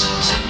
Yes.